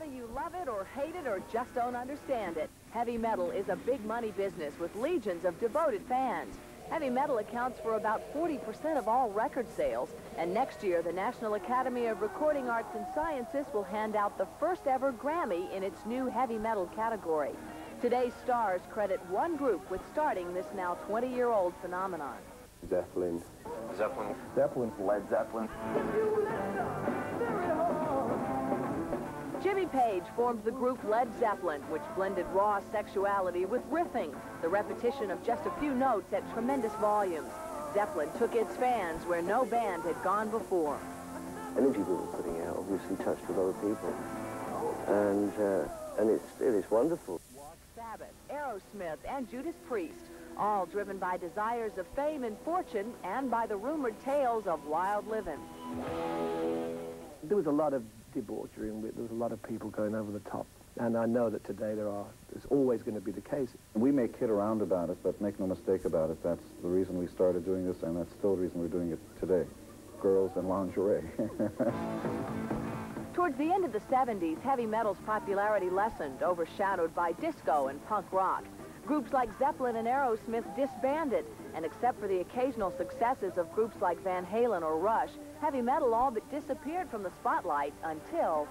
Whether you love it or hate it or just don't understand it, heavy metal is a big money business with legions of devoted fans. Heavy metal accounts for about 40% of all record sales, and next year the National Academy of Recording Arts and Sciences will hand out the first ever Grammy in its new heavy metal category. Today's stars credit one group with starting this now 20-year-old phenomenon. Zeppelin. Zeppelin. Zeppelin. Led Zeppelin. Jimmy Page formed the group Led Zeppelin, which blended raw sexuality with riffing, the repetition of just a few notes at tremendous volumes. Zeppelin took its fans where no band had gone before. Energy we were putting out obviously touched with other people. And, uh, and it's, it is wonderful. Black Sabbath, Aerosmith, and Judas Priest, all driven by desires of fame and fortune and by the rumored tales of wild living. There was a lot of debauchery and there was a lot of people going over the top. And I know that today there are, it's always going to be the case. We may kid around about it, but make no mistake about it, that's the reason we started doing this, and that's still the reason we're doing it today. Girls and lingerie. Towards the end of the 70s, heavy metal's popularity lessened, overshadowed by disco and punk rock. Groups like Zeppelin and Aerosmith disbanded, and except for the occasional successes of groups like Van Halen or Rush, heavy metal all but disappeared from the spotlight until...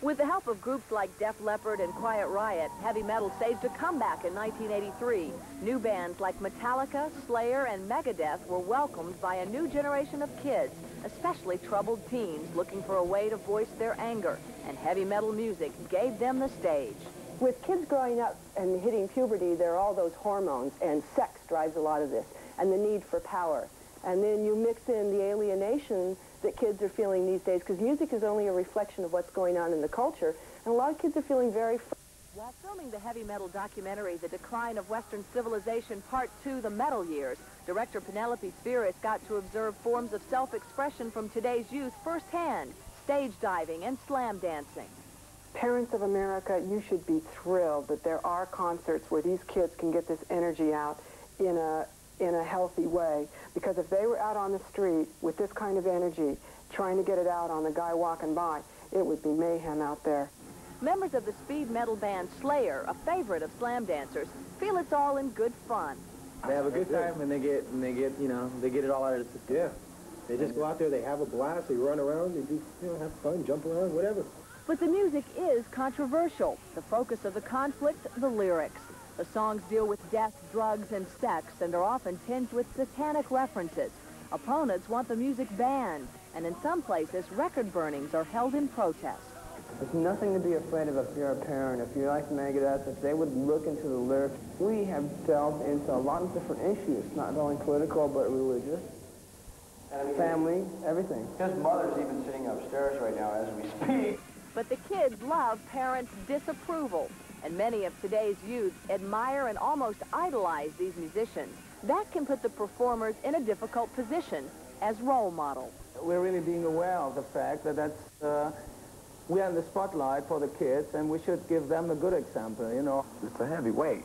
With the help of groups like Def Leppard and Quiet Riot, heavy metal staged a comeback in 1983. New bands like Metallica, Slayer, and Megadeth were welcomed by a new generation of kids, especially troubled teens looking for a way to voice their anger, and heavy metal music gave them the stage. With kids growing up and hitting puberty, there are all those hormones, and sex drives a lot of this, and the need for power. And then you mix in the alienation that kids are feeling these days, because music is only a reflection of what's going on in the culture, and a lot of kids are feeling very... While filming the heavy metal documentary, The Decline of Western Civilization Part 2, The Metal Years, director Penelope Spheeris got to observe forms of self-expression from today's youth firsthand, stage diving and slam dancing. Parents of America, you should be thrilled that there are concerts where these kids can get this energy out in a in a healthy way. Because if they were out on the street with this kind of energy, trying to get it out on the guy walking by, it would be mayhem out there. Members of the speed metal band Slayer, a favorite of slam dancers, feel it's all in good fun. They have a good time and they get, and they get, you know, they get it all out of the system. Yeah. They just go out there, they have a blast, they run around, they do, you know, have fun, jump around, whatever. But the music is controversial. The focus of the conflict, the lyrics. The songs deal with death, drugs, and sex, and are often tinged with satanic references. Opponents want the music banned, and in some places, record burnings are held in protest. There's nothing to be afraid of if you're a parent. If you like Megadeth, if they would look into the lyrics. We have delved into a lot of different issues, not only political, but religious, And family, everything. His mother's even sitting upstairs right now as we speak. But the kids love parents' disapproval and many of today's youth admire and almost idolize these musicians. That can put the performers in a difficult position as role models. We're really being aware of the fact that that's, uh, we are in the spotlight for the kids, and we should give them a good example, you know. It's a heavy weight.